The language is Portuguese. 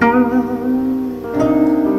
Música